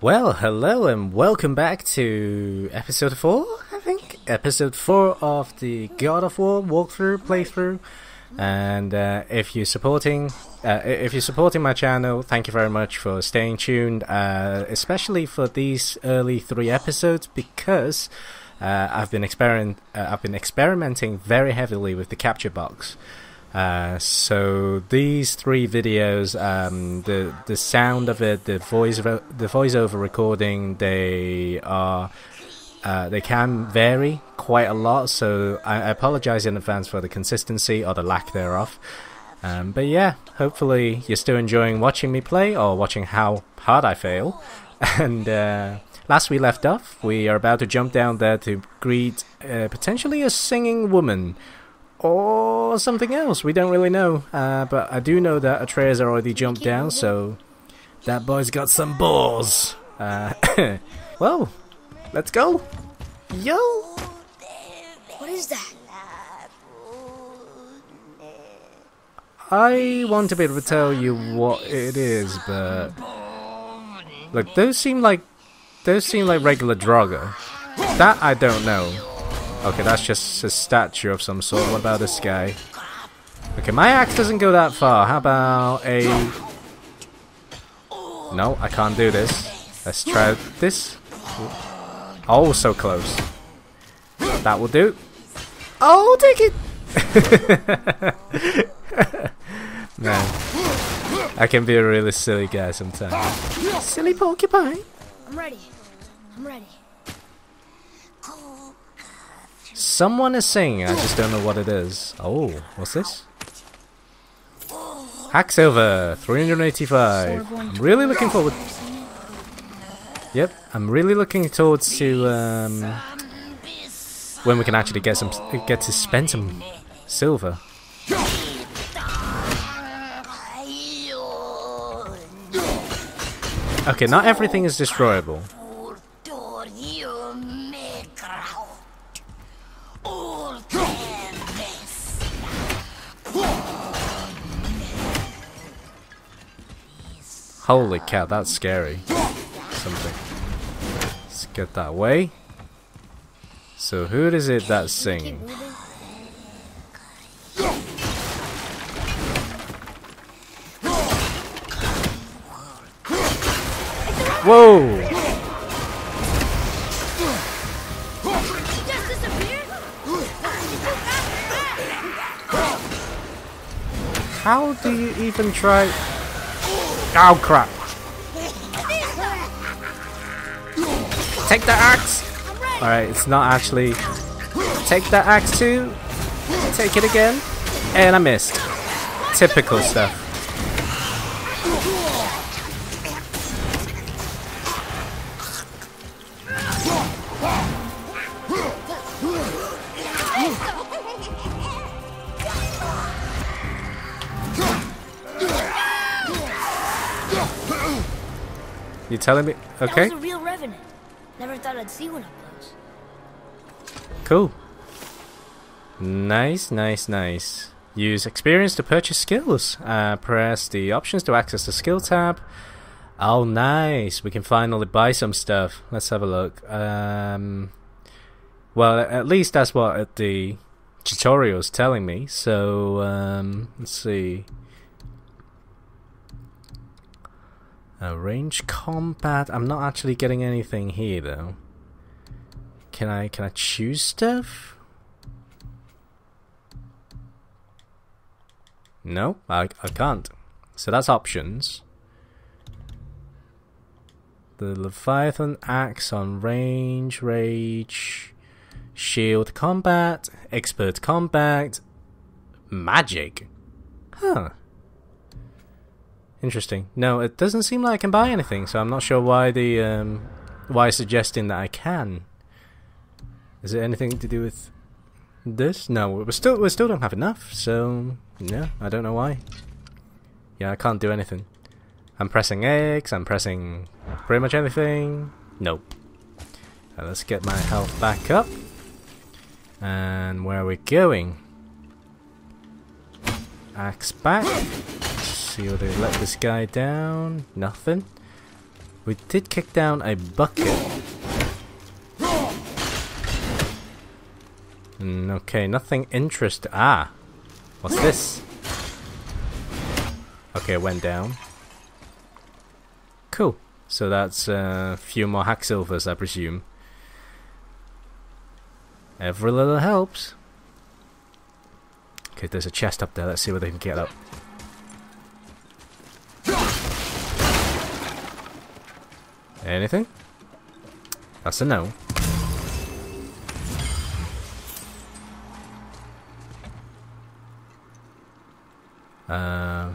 Well, hello and welcome back to episode 4, I think. Episode 4 of the God of War walkthrough playthrough. And uh, if you're supporting uh, if you're supporting my channel, thank you very much for staying tuned, uh, especially for these early 3 episodes because uh, I've been experiment uh, I've been experimenting very heavily with the capture box. Uh, so these three videos, um, the the sound of it, the voice the voiceover recording, they are uh, they can vary quite a lot. So I, apologize in advance for the consistency or the lack thereof. Um, but yeah, hopefully you're still enjoying watching me play or watching how hard I fail. And uh, last we left off, we are about to jump down there to greet uh, potentially a singing woman or something else. We don't really know. Uh, but I do know that Atreus already jumped down, so that boy's got some balls. Uh, well, let's go. Yo! What is that? I want to be able to tell you what it is, but look, those seem like those seem like regular Draugr. That I don't know. Okay, that's just a statue of some sort. What about this guy? Okay, my axe doesn't go that far. How about a... No, I can't do this. Let's try this. Oh, so close. That will do. Oh, take it! Man, I can be a really silly guy sometimes. Silly porcupine. I'm ready. I'm ready. Someone is singing, I just don't know what it is. Oh, what's this? Hacksilver, 385. I'm really looking forward... Yep, I'm really looking towards to um, when we can actually get some, get to spend some silver. Okay, not everything is destroyable. Holy cow, that's scary. Something. Let's get that way. So who is it that's singing? Whoa! How do you even try? Oh crap! Take the axe! Alright, it's not actually... Take the axe too! Take it again! And I missed. Typical stuff. Telling me? Okay. That was a real revenant. Never thought I'd see one up close. Cool. Nice, nice, nice. Use experience to purchase skills. Uh, press the options to access the skill tab. Oh, nice. We can finally buy some stuff. Let's have a look. Um, well, at least that's what the tutorial is telling me. So, um, let's see. Uh, range combat. I'm not actually getting anything here though. Can I can I choose stuff? No, I I can't. So that's options. The Leviathan axe on range, rage, shield combat, expert combat, magic. Huh. Interesting. No, it doesn't seem like I can buy anything, so I'm not sure why the um, why suggesting that I can. Is it anything to do with this? No, we still we still don't have enough. So yeah, I don't know why. Yeah, I can't do anything. I'm pressing X. I'm pressing pretty much anything. Nope. let's get my health back up. And where are we going? Axe back see what they let this guy down. Nothing. We did kick down a bucket. Mm, okay, nothing interesting. Ah! What's this? Okay, it went down. Cool. So that's uh, a few more hack silvers, I presume. Every little helps. Okay, there's a chest up there. Let's see what they can get up. Anything? That's a no. Uh,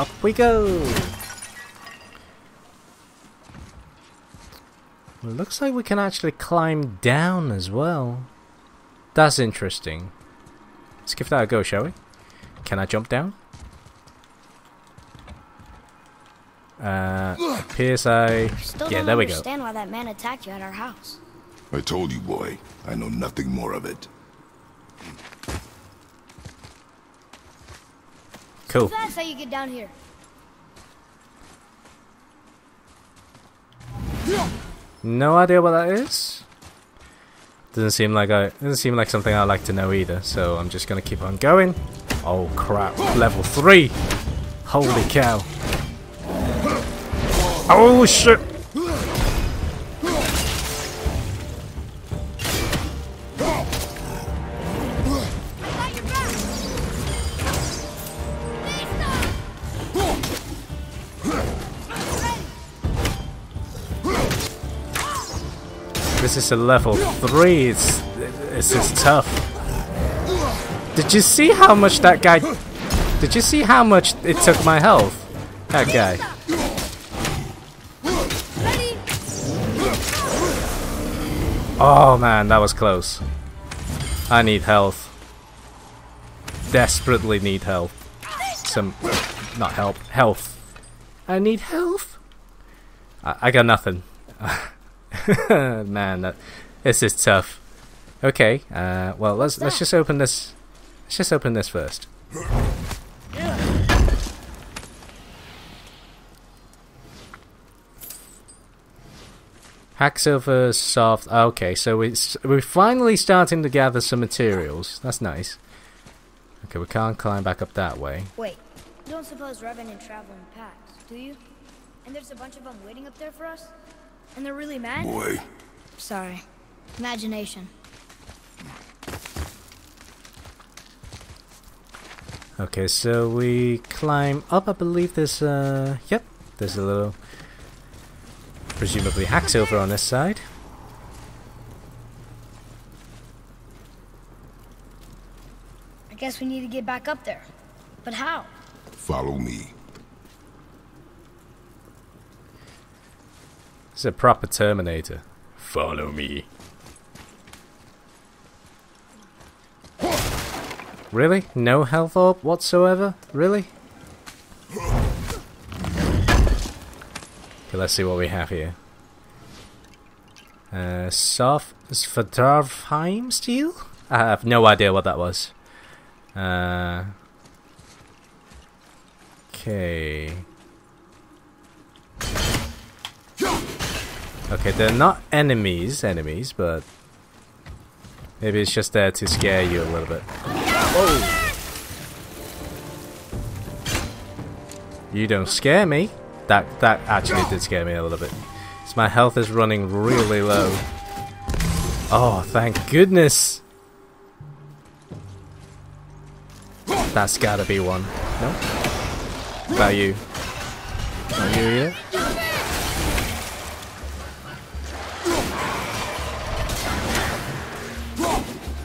up we go! looks like we can actually climb down as well. That's interesting. Let's give that a go, shall we? Can I jump down? Uh, PSI. Still Yeah, there we go. understand why that man attacked you at our house. I told you, boy. I know nothing more of it. Cool. That's how you get down here. No idea what that is. Doesn't seem like I doesn't seem like something I like to know either. So I'm just gonna keep on going. Oh crap! Level three. Holy cow! Oh shit! This is a level three. It's this is tough. Did you see how much that guy? Did you see how much it took my health? That guy. Oh man, that was close. I need health. Desperately need health. Some, not help, health. I need health. I, I got nothing. Man, that this is tough. Okay, uh, well let's let's just open this. Let's just open this first. Hack silver soft. Okay, so we we're finally starting to gather some materials. That's nice. Okay, we can't climb back up that way. Wait, you don't suppose Revenant travel in packs, do you? And there's a bunch of them waiting up there for us? And they're really mad? Boy, Sorry. Imagination. Okay, so we climb up. I believe there's uh, yep, there's a little, presumably hacksilver on this side. I guess we need to get back up there. But how? follow me. It's a proper Terminator. Follow me. Really? No health orb whatsoever? Really? Okay, let's see what we have here. Uh, soft Svartalfheim steel? I have no idea what that was. Uh, okay. Okay, they're not enemies, enemies, but maybe it's just there to scare you a little bit. Whoa! You don't scare me. That that actually did scare me a little bit. So my health is running really low. Oh, thank goodness! That's gotta be one. No? About you? Not you either?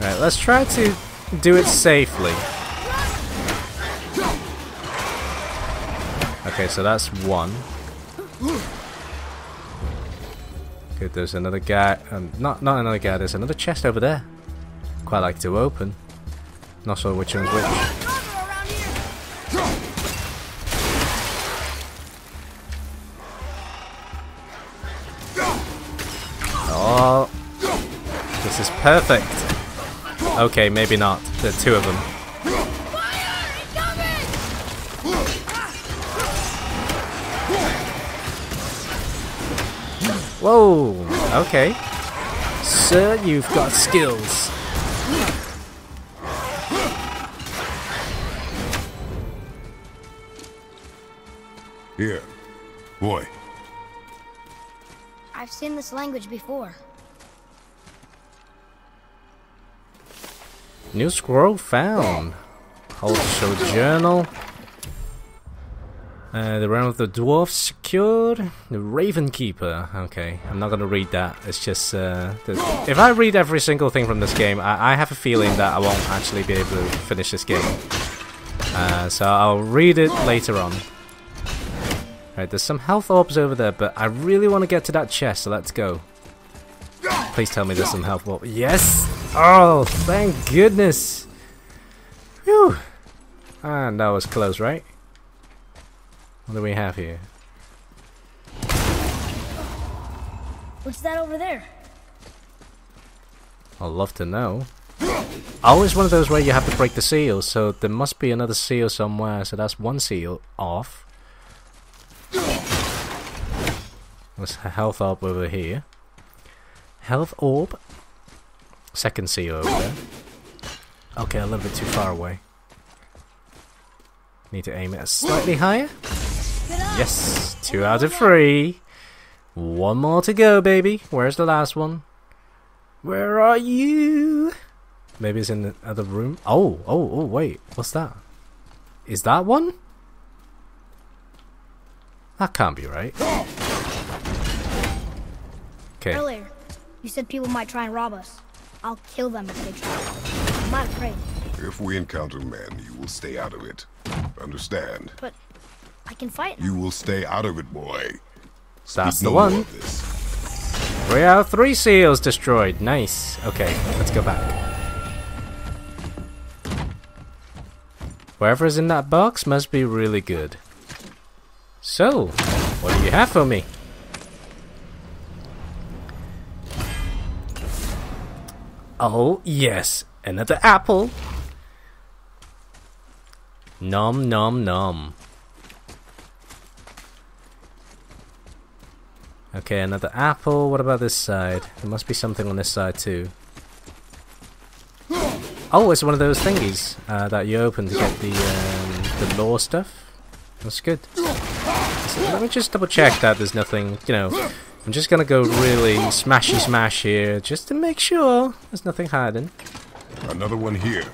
Alright, let's try to do it safely. Okay, so that's one. Okay, there's another guy. Um, not not another guy. There's another chest over there. Quite like to open. Not sure which one's which. Oh, this is perfect. Okay, maybe not. There are two of them. Whoa, okay. Sir, you've got skills. Here. Boy, I've seen this language before. New scroll found. Hold show journal. Uh, the realm of the dwarfs secured. The Raven Keeper. Okay, I'm not gonna read that. It's just uh, if I read every single thing from this game, I, I have a feeling that I won't actually be able to finish this game. Uh, so I'll read it later on. Right, there's some health orbs over there, but I really want to get to that chest, so let's go. Please tell me there's some health orbs. Yes! Oh, thank goodness! Whew! And that was close, right? What do we have here? What's that over there? I'd love to know. Oh, Always one of those where you have to break the seal, so there must be another seal somewhere, so that's one seal off. There's a health orb over here. Health orb. Second seal over there. Okay, a little bit too far away. Need to aim it slightly higher. Yes, two out of three. One more to go, baby. Where's the last one? Where are you? Maybe it's in the other room. Oh, oh, oh, wait. What's that? Is that one? That can't be right. Okay. Earlier, you said people might try and rob us. I'll kill them if they try. I'm not afraid, if we encounter men, you will stay out of it. Understand? but I can fight now. You will stay out of it, boy. That's Speak the no one. We have Three three seals destroyed. Nice. Okay, let's go back. Whatever is in that box must be really good. So, what do you have for me? Oh, yes, another apple. Nom nom nom. Okay, another apple. What about this side? There must be something on this side too. Oh, it's one of those thingies uh, that you open to get the um, the law stuff. That's good. So let me just double check that there's nothing. You know, I'm just gonna go really smashy smash here just to make sure there's nothing hiding. Another one here.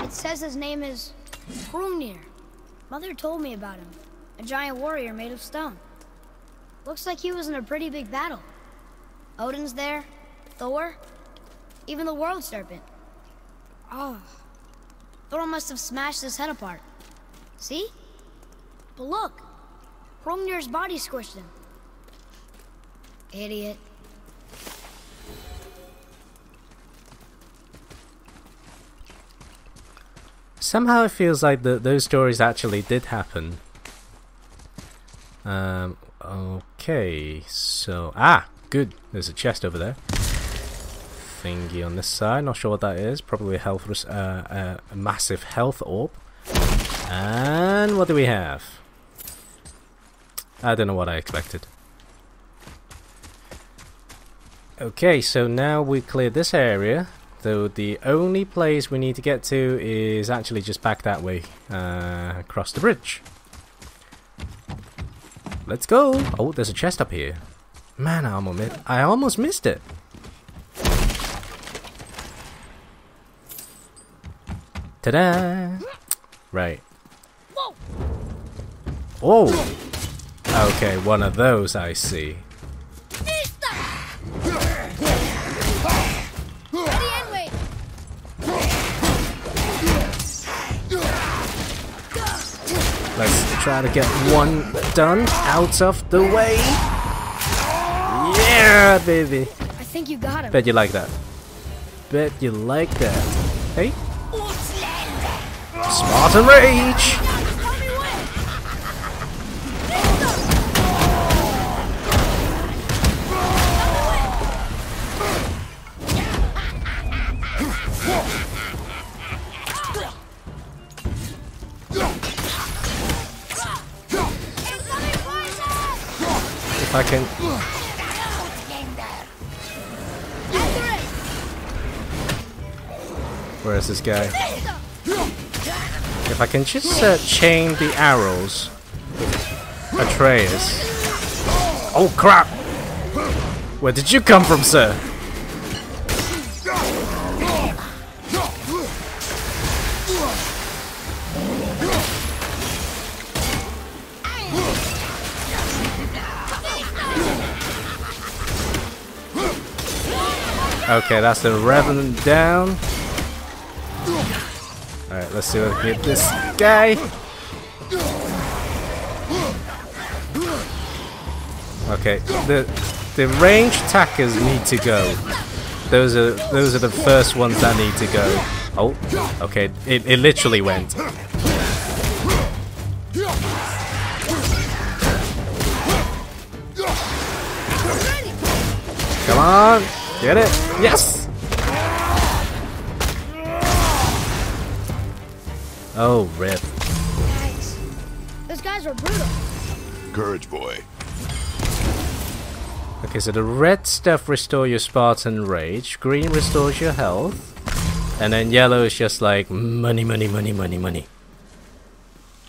It says his name is Hrungnir. Mother told me about him. A giant warrior made of stone. Looks like he was in a pretty big battle. Odin's there, Thor, even the World Serpent. Oh. Thor must have smashed his head apart. See? But look, Hrungnir's body squished him. Idiot. Somehow it feels like the, those stories actually did happen. Um, okay, so... Ah, good. There's a chest over there. Thingy on this side. Not sure what that is. Probably a health, uh, uh, a massive health orb. And what do we have? I don't know what I expected. Okay, so now we cleared this area. So the only place we need to get to is actually just back that way, uh, across the bridge. Let's go! Oh, there's a chest up here. Man, I almost, mi- I almost missed it. Ta-da! Right. Oh! Okay, one of those I see. Let's try to get one done out of the way. Yeah, baby. I think you got him. Bet you like that. Bet you like that. Hey? Spartan Rage! Where is this guy? If I can just uh, chain the arrows Atreus. Oh crap! Where did you come from, sir? Okay, that's the Revenant down. Alright, let's see if I can get this guy. Okay, the the range attackers need to go. Those are those are the first ones that need to go. Oh, okay, it, it literally went. Come on, get it. Yes. Oh, rip. Thanks. Those guys are brutal. Courage, boy. Okay, so the red stuff restores your Spartan rage, green restores your health, and then yellow is just like money, money, money, money, money.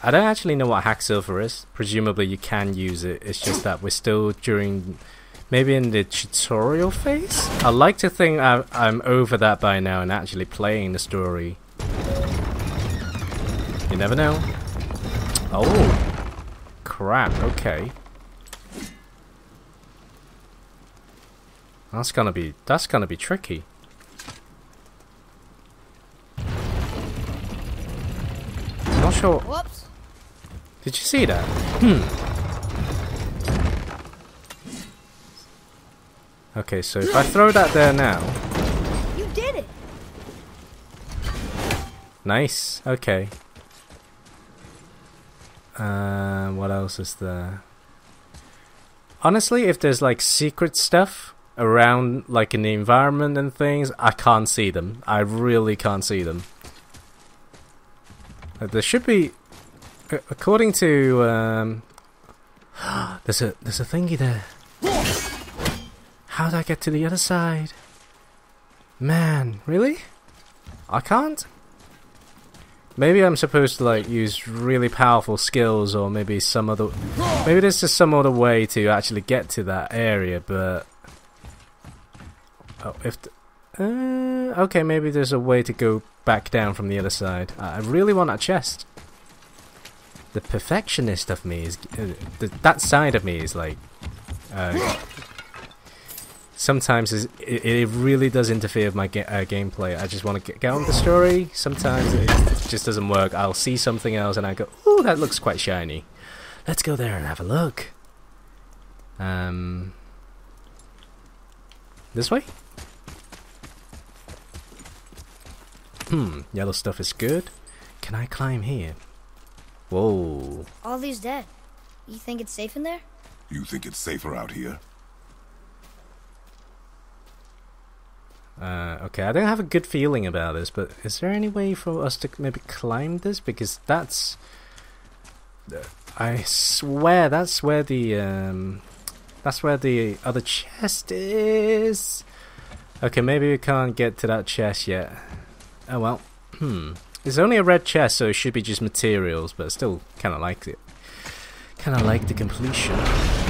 I don't actually know what Hacksilver is. Presumably you can use it. It's just that we're still during, maybe in the tutorial phase. I like to think I'm, I'm over that by now and actually playing the story. You never know. Oh, crap. Okay. That's gonna be that's gonna be tricky. Not sure. Whoops. Did you see that? Hmm. Okay, so if I throw that there now, You did it. nice. Okay. Uh, what else is there? Honestly, if there's like secret stuff around, like in the environment and things, I can't see them. I really can't see them. Uh, There should be, according to, um, there's a there's a thingy there. How'd I get to the other side? Man, really? I can't. Maybe I'm supposed to like use really powerful skills, or maybe some other. Maybe there's just some other way to actually get to that area, but. Oh, if. th- uh, okay, maybe there's a way to go back down from the other side. I I really want that chest. The perfectionist of me is. Uh, the, that side of me is like. Uh, sometimes it, it really does interfere with my ga- uh, gameplay. I just want to get, get on with the story. Sometimes it, it just doesn't work. I'll see something else and I go, "Ooh, that looks quite shiny. Let's go there and have a look." Um, this way. Hmm, yellow stuff is good. Can I climb here? Whoa. All these dead. You think it's safe in there? You think it's safer out here? Uh, okay, I don't have a good feeling about this, but is there any way for us to maybe climb this? Because that's. I swear that's where the. Um, that's where the other chest is. Okay, maybe we can't get to that chest yet. Oh well. Hmm. It's only a red chest, so it should be just materials, but I still kind of like it. Kind of like the completion.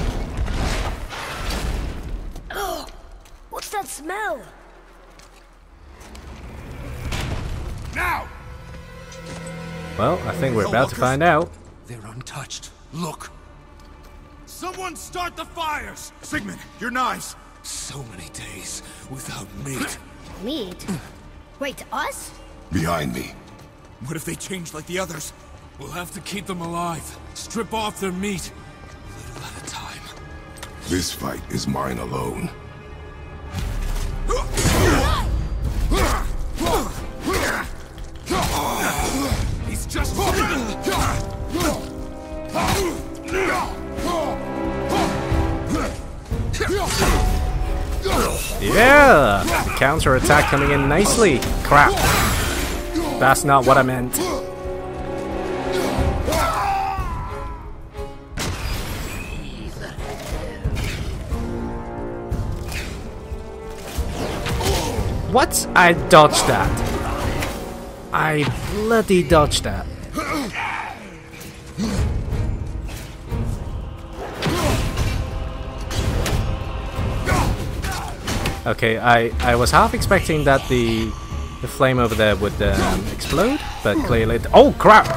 Well, I think we're about to find out. They're untouched. Look, Someone start the fires! Sigmund, your knives! so many days without meat. Meat? Wait, us? Behind me. What if they change like the others? We'll have to keep them alive. Strip off their meat. Little at a time. This fight is mine alone. Yeah! Counter attack coming in nicely. Crap. That's not what I meant. What? I dodged that. I bloody dodged that. Okay, I, I was half expecting that the the flame over there would um, explode, but clearly... oh crap!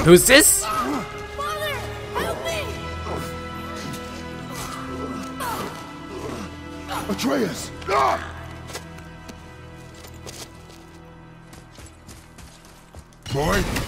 Who's this? Mother, help me! Atreus! Boy?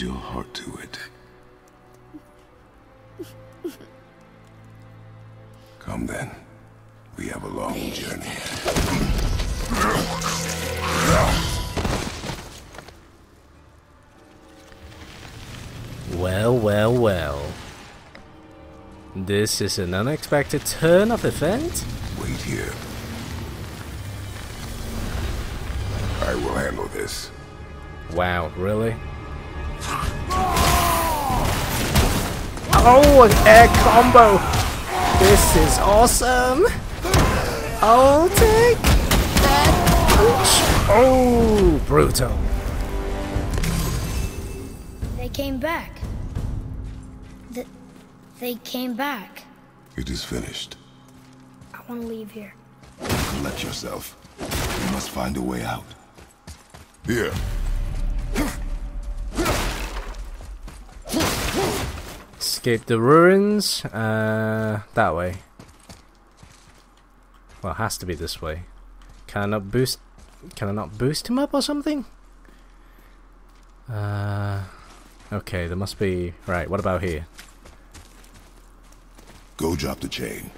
Your heart to it. Come then. We have a long journey. Well, well, well. This is an unexpected turn of event? Wait here. I will handle this. Wow, really? Oh, an air combo! This is awesome! I'll take that punch! Oh, brutal. They came back. Th they came back. It is finished. I want to leave here. Collect yourself. You must find a way out. Here. Escape the ruins. Uh, that way. Well, it has to be this way. Can I not boost? Can I not boost him up or something? Uh, okay, there must be. Right, what about here? Go drop the chain.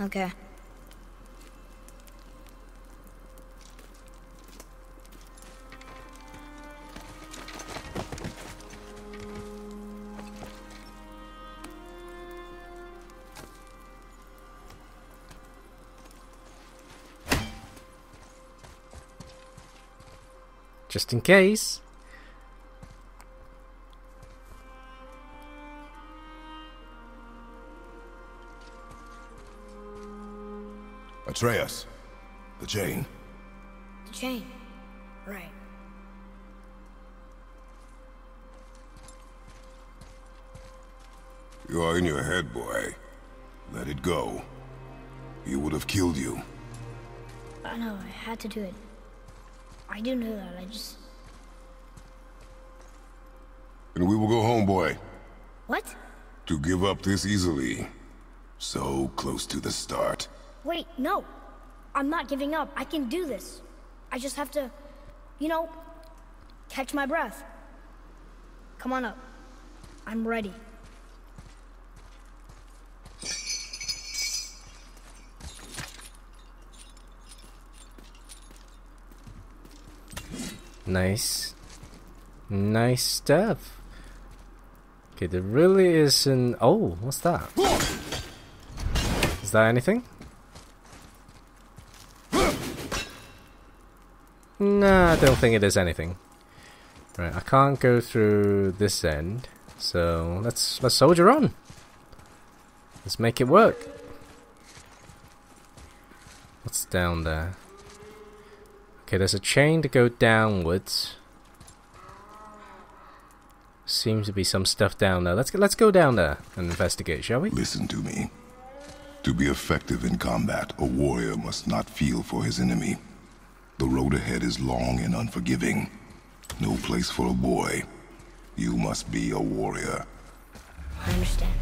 Okay. Just in case. Atreus. The chain. The chain. Right. You are in your head, boy. Let it go. He would have killed you. I know, I had to do it. I do know that, I just... And we will go home, boy. What? To give up this easily. So close to the start. Wait, no. I'm not giving up. I can do this. I just have to, you know, catch my breath. Come on up. I'm ready. Nice. Nice stuff. Okay, there really is an... Oh, what's that? Is that anything? Nah, I don't think it is anything. Right, I can't go through this end, so let's let's soldier on. Let's make it work. What's down there? Okay, there's a chain to go downwards. Seems to be some stuff down there. Let's go, let's go down there and investigate, shall we? Listen to me. To be effective in combat, a warrior must not feel for his enemy. The road ahead is long and unforgiving. No place for a boy. You must be a warrior. I understand.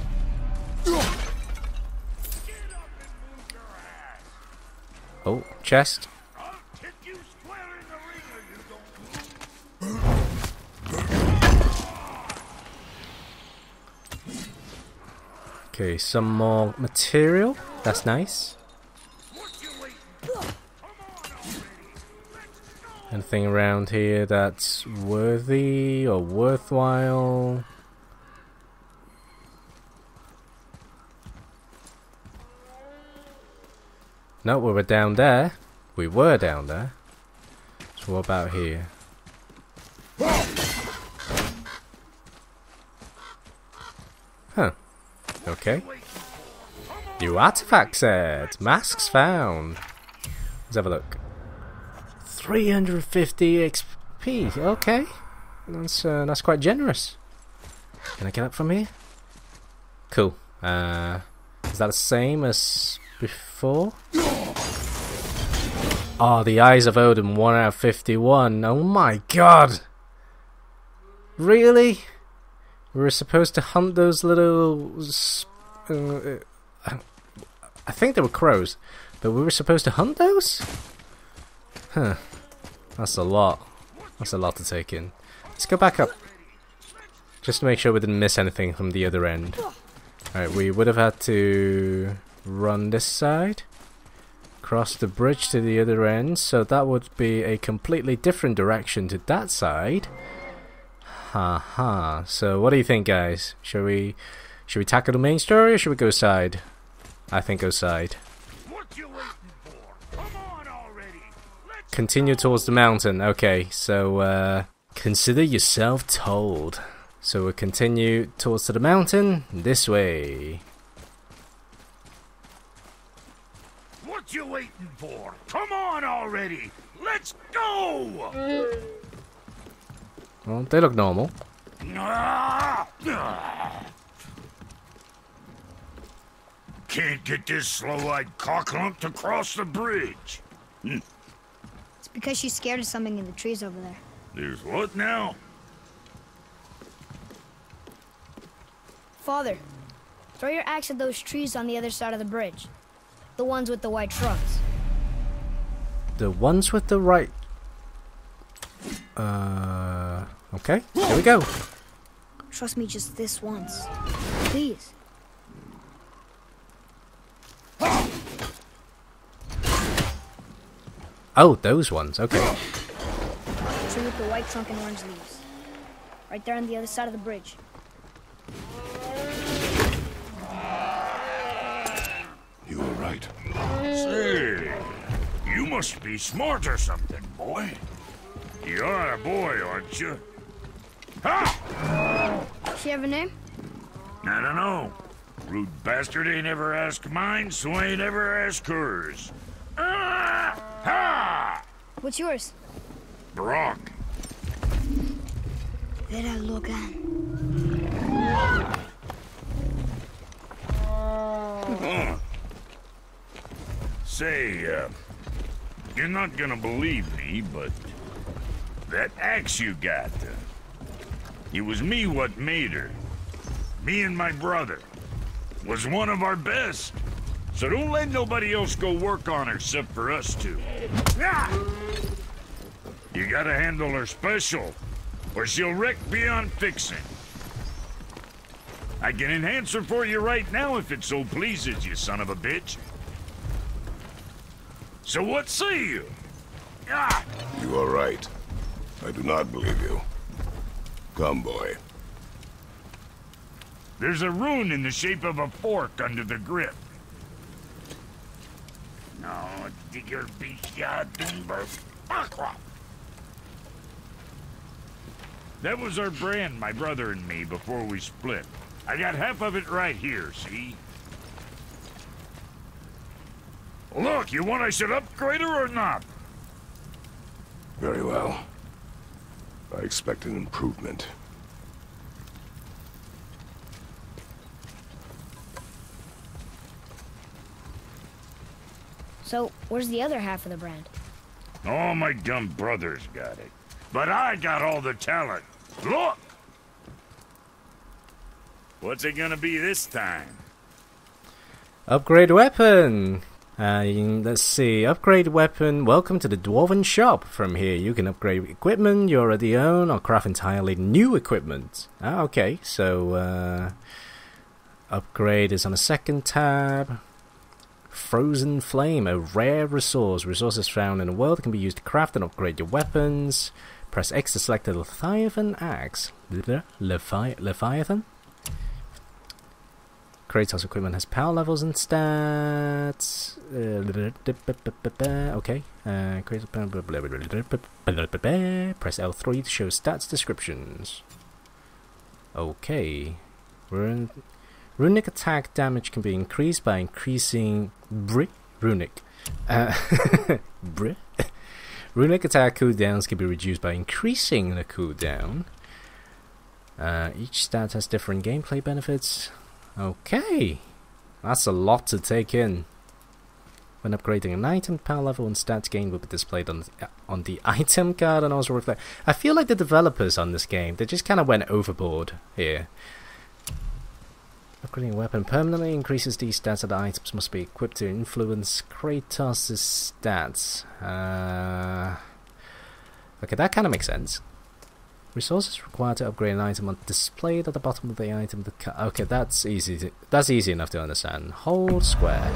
Oh, chest. Okay, some more material. That's nice. Anything around here that's worthy or worthwhile? No, we were down there. We were down there. So what about here? Huh. Okay. New artifact set. Masks found. Let's have a look. 350 XP. Okay. That's uh, that's quite generous. Can I get up from here? Cool. Uh, is that the same as before? Oh, the Eyes of Odin, 1 out of 51. Oh my god! Really? We were supposed to hunt those little. Uh, I think they were crows, but we were supposed to hunt those? Huh. That's a lot. That's a lot to take in. Let's go back up. Just to make sure we didn't miss anything from the other end. Alright, we would have had to run this side. Cross the bridge to the other end, so that would be a completely different direction to that side. Haha. -ha. So what do you think guys? Should we should we tackle the main story or should we go side? I think go side. Continue towards the mountain. Okay, so uh, consider yourself told. So we'll continue towards the mountain this way. What you waiting for? Come on already! Let's go! Well, they look normal. Can't get this slow-eyed cocklump to cross the bridge. It's because she's scared of something in the trees over there. There's what now? Father, throw your axe at those trees on the other side of the bridge. The ones with the white trunks. The ones with the right... Uh... Okay, here we go. Trust me just this once. Please. Oh, those ones, okay. Tree with the white trunk and orange leaves. Right there on the other side of the bridge. You were right. Say, you must be smart or something, boy. You are a boy, aren't you? Ha! She have a name? I don't know. Rude bastard ain't ever asked mine, so ain't ever asked hers. Ah! Ha! What's yours? Brok. Vera Logan. Huh. Say, uh, you're not gonna believe me, but that axe you got, uh, it was me what made her. Me and my brother. Was one of our best. So don't let nobody else go work on her except for us two. You gotta handle her special, or she'll wreck beyond fixing. I can enhance her for you right now if it so pleases you, son of a bitch. So what say you? You are right. I do not believe you. Come, boy. There's a rune in the shape of a fork under the grip. No, digger beast That was our brand, my brother and me, before we split. I got half of it right here, see? Look, you want I should upgrade her or not? Very well. I expect an improvement. So, where's the other half of the brand? All my dumb brothers got it. But I got all the talent. Look! What's it gonna be this time? Upgrade weapon! Uh, let's see, upgrade weapon. Welcome to the Dwarven Shop. From here, you can upgrade equipment you already own or craft entirely new equipment. Ah, okay, so uh, Upgrade is on the second tab. Frozen Flame, a rare resource. Resources found in the world can be used to craft and upgrade your weapons. Press X to select the Leviathan axe. Levi Leviathan? Kratos equipment has power levels and stats. Uh, okay. Uh, Press L3 to show stats descriptions. Okay. Run runic attack damage can be increased by increasing bri runic. Uh, runic attack cooldowns can be reduced by increasing the cooldown. Uh, each stat has different gameplay benefits. Okay, that's a lot to take in. When upgrading an item, power level and stats gain will be displayed on the, on the item card and also reflect. I feel like the developers on this game, they just kind of went overboard here. Upgrading a weapon permanently increases these stats that the items must be equipped to influence Kratos' stats. Uh, okay, that kind of makes sense. Resources required to upgrade an item are displayed at the bottom of the item. The okay, that's easy. To, that's easy enough to understand. Hold square.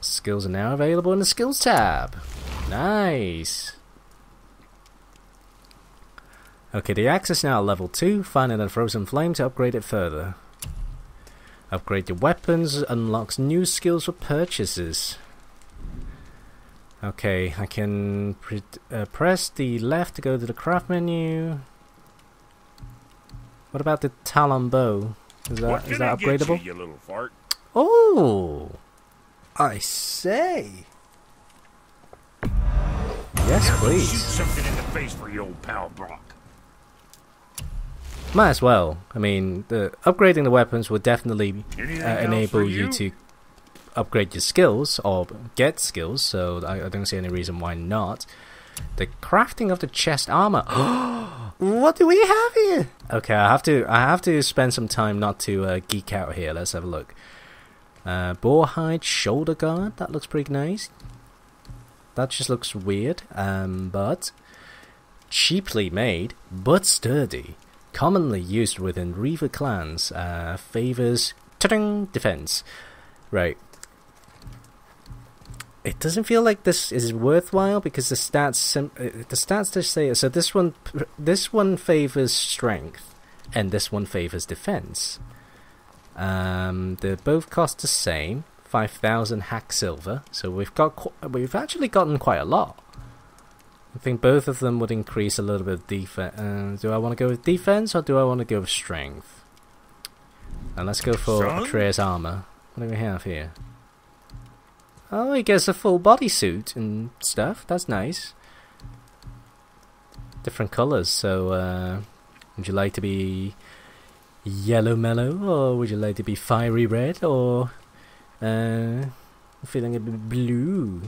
Skills are now available in the Skills tab. Nice. Okay, the axe is now at level 2. Find a frozen flame to upgrade it further. Upgrade your weapons unlocks new skills for purchases. Okay, I can uh, press the left to go to the craft menu. What about the Talon bow? Is that is that upgradable? You, you? Oh, I say. Yes, please. Shoot something in the face for your old pal Brok. Might as well. I mean, the upgrading the weapons will definitely uh, enable you? you? to upgrade your skills or get skills. So I, I, don't see any reason why not. The crafting of the chest armor. what do we have here? Okay, I have to. I have to spend some time not to uh, geek out here. Let's have a look. Uh, boar hide shoulder guard. That looks pretty nice. That just looks weird. Um, but cheaply made, but sturdy commonly used within Reaver clans, uh, favors defense. Right. It doesn't feel like this is worthwhile because the stats uh, the stats just say so. This one this one favors strength, and this one favors defense. Um, they both cost the same, five thousand hacksilver. So we've got we've actually gotten quite a lot. I think both of them would increase a little bit of defense. Uh, do I want to go with defense or do I want to go with strength? And let's go for Atreus armor. What do we have here? Oh, he gets a full bodysuit and stuff. That's nice. Different colors. So, uh, would you like to be yellow mellow, or would you like to be fiery red, or uh, feeling a bit blue?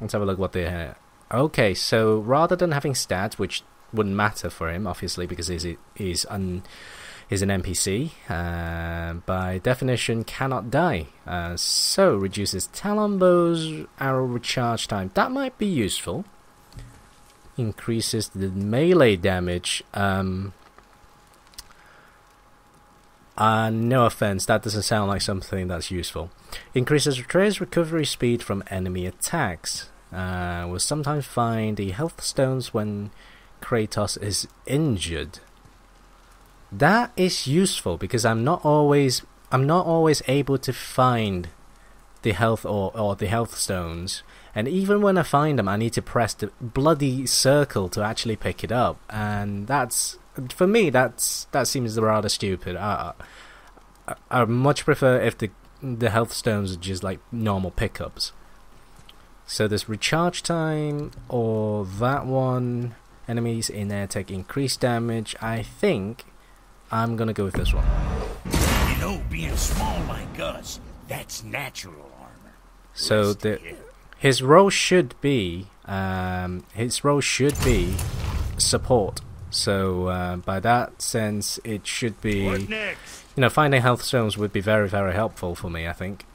Let's have a look what they have. Okay, so rather than having stats, which wouldn't matter for him, obviously, because he's he's un is an NPC. Uh, by definition, cannot die. Uh, so reduces Talon Bow's arrow recharge time. That might be useful. Increases the melee damage. Um, uh, no offense, that doesn't sound like something that's useful. Increases Atreus' recovery speed from enemy attacks. Uh, will sometimes find the health stones when Kratos is injured. That is useful because I'm not always I'm not always able to find the health or, or the health stones. And even when I find them, I need to press the bloody circle to actually pick it up. And that's for me that's that seems rather stupid. I, I, I much prefer if the the health stones are just like normal pickups. So there's recharge time or that one. Enemies in air take increased damage. I think I'm gonna go with this one. You know, being small like us, that's natural armor. So the his role should be um, his role should be support so uh, by that sense, it should be, you know, finding health stones would be very, very helpful for me. I think.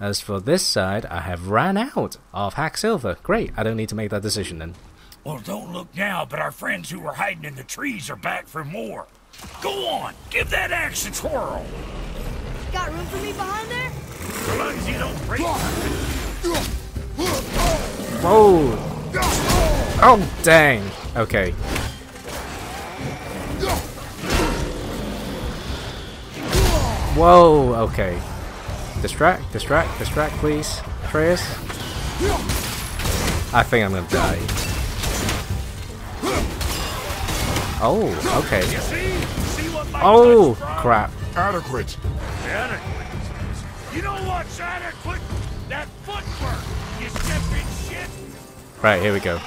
As for this side, I have ran out of hacksilver. Great, I don't need to make that decision then. Well, don't look now, but our friends who were hiding in the trees are back for more. Go on, give that axe a twirl. Got room for me behind there? As long as you don't break Whoa! Oh, dang. Okay. Whoa, okay. Distract, distract, distract, please. Atreus. I think I'm gonna die. Oh, okay. Oh, crap. Adequate. Adequate. You know what's adequate? That footwork, you stepping shit. Right, here we go.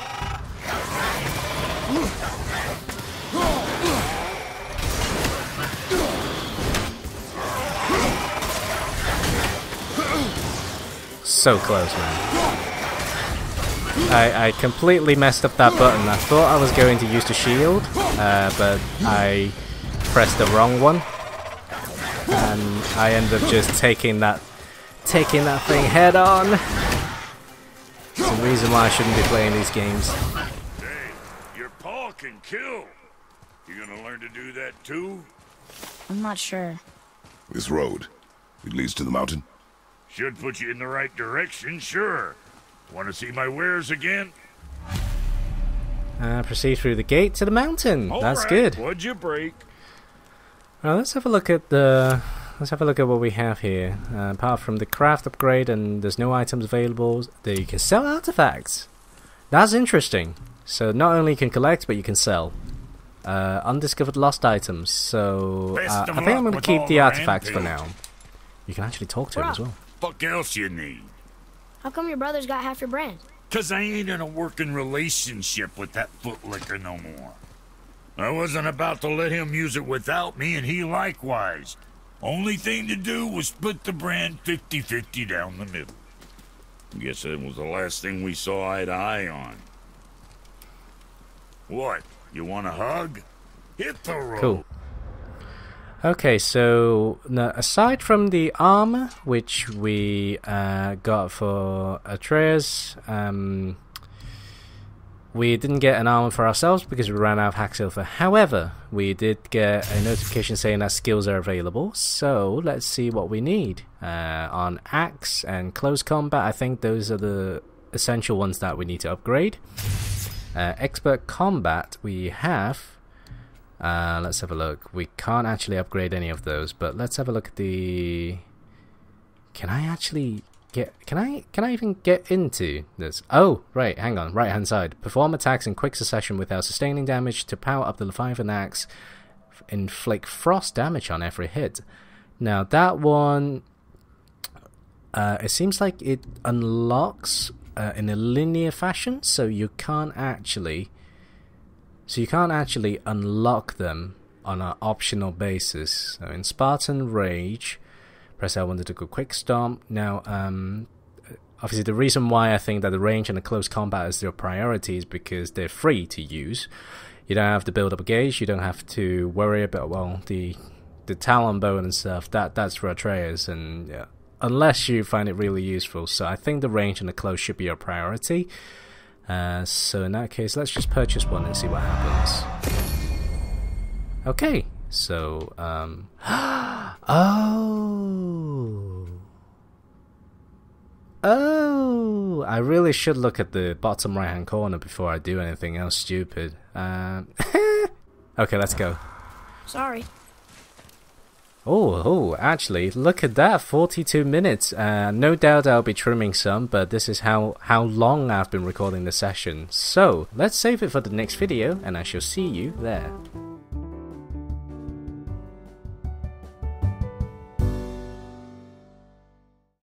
So close, man. I, I completely messed up that button. I thought I was going to use the shield, uh, but I pressed the wrong one. And I end up just taking that taking that thing head on. It's the reason why I shouldn't be playing these games. Hey, your paw can kill. You gonna learn to do that too? I'm not sure. This road, it leads to the mountain. Should put you in the right direction, sure. Want to see my wares again? Uh, proceed through the gate to the mountain. All That's right, good. What'd you break? Now let's have a look at the. Let's have a look at what we have here. Uh, apart from the craft upgrade, and there's no items available, that you can sell artifacts. That's interesting. So not only you can collect, but you can sell. Uh, undiscovered lost items. So uh, I think I'm going to keep the the artifacts for now. You can actually talk to him as well. Fuck else you need? How come your brother's got half your brand? Cause I ain't in a working relationship with that footlicker no more. I wasn't about to let him use it without me, and he likewise. Only thing to do was split the brand 50-50 down the middle. Guess that was the last thing we saw eye to eye on. What? You want a hug? Hit the road. Cool. Okay, so now, aside from the armor, which we uh, got for Atreus, um, we didn't get an armor for ourselves because we ran out of hacksilver. However, we did get a notification saying that skills are available. So let's see what we need uh, on axe and close combat. I think those are the essential ones that we need to upgrade. Uh, expert combat we have. Uh, let's have a look. We can't actually upgrade any of those, but let's have a look at the. Can I actually get? Can I? Can I even get into this? Oh, right. Hang on. Right hand side. Perform attacks in quick succession without sustaining damage to power up the Leviathan axe. Inflict frost damage on every hit. Now that one. Uh, it seems like it unlocks uh, in a linear fashion, so you can't actually. So you can't actually unlock them on an optional basis. So in Spartan Rage, press L1 to go quick stomp. Now, um, obviously the reason why I think that the range and the close combat is your priority is because they're free to use. You don't have to build up a gauge. You don't have to worry about well the the talon bone and stuff. That that's for Atreus, and yeah, unless you find it really useful. So I think the range and the close should be your priority. Uh, so in that case, let's just purchase one and see what happens. Okay, so um, oh, oh, I really should look at the bottom right hand corner before I do anything else stupid. Um, okay, let's go. Sorry. Oh, oh, actually, look at that, 42 minutes. Uh, no doubt I'll be trimming some, but this is how, how long I've been recording the session. So, let's save it for the next video, and I shall see you there.